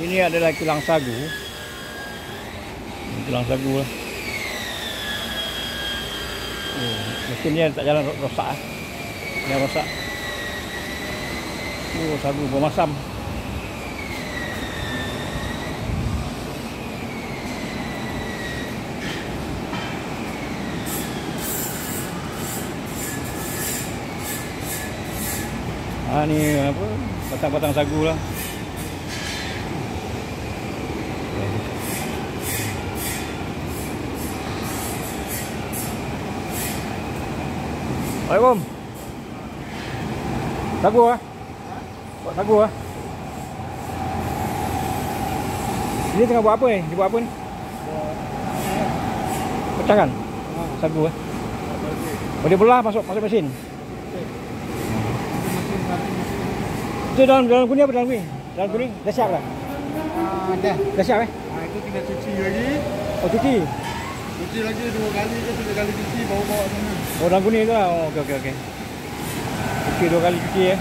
Ini adalah kilang sagu. Kilang sagu lah. Oh, mesin ni tak jalan rosak ah. Dia rosak. Oh, sagu bermasam. Ah ni apa? Batang-batang sagu lah. Assalamualaikum. Sagu ah. Buat sagu ah. Ini tengah buat apa ni? Dia buat apa ni? Pecahkan. Sagu ah. Oh dia belah masuk masuk mesin. Itu dalam dalam kuning apa dalam kuning? Dalam kuning dah siap dah. Ah, dah. Dah siap eh? Ah, itu kena cuci lagi. Oh cuci. Cuci lagi dua kali ke tiga kali cuci bawa bawa sana. Oh dalam kuning tu lah. Oh okey okey okey. Cuci dua kali cuci eh.